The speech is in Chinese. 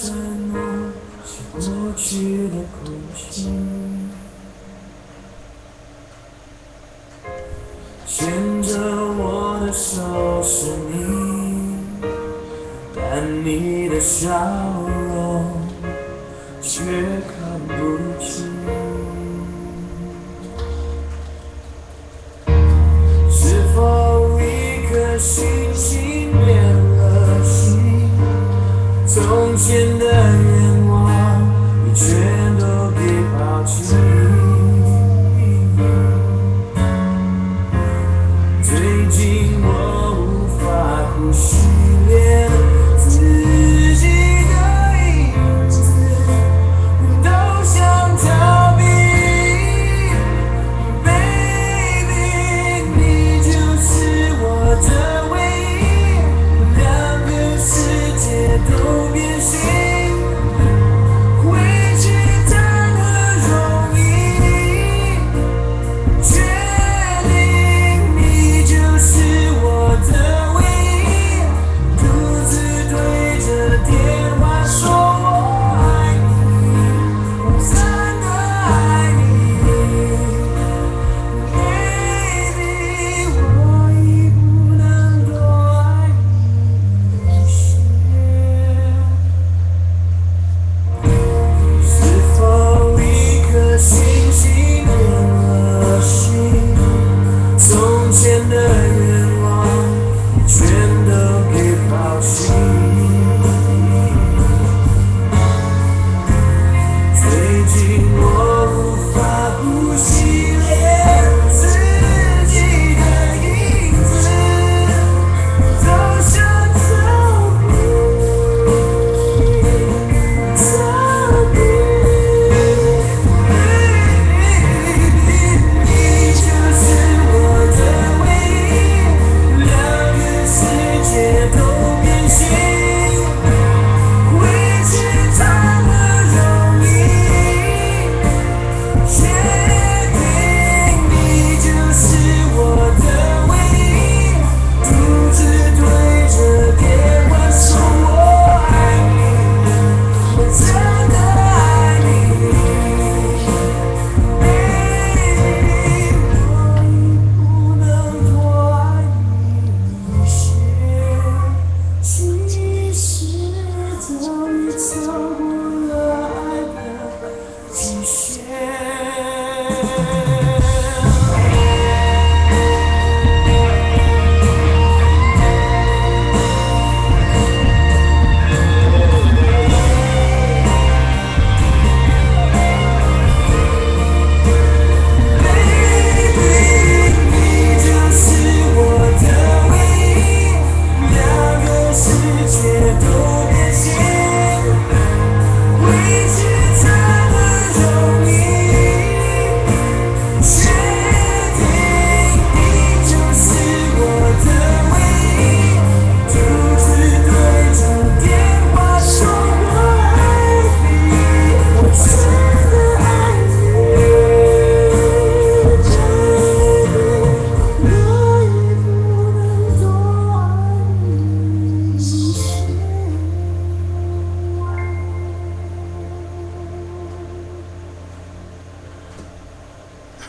承诺是过去的空心，牵着我的手是你，但你的笑容却看不清。是否一颗心？从前的愿望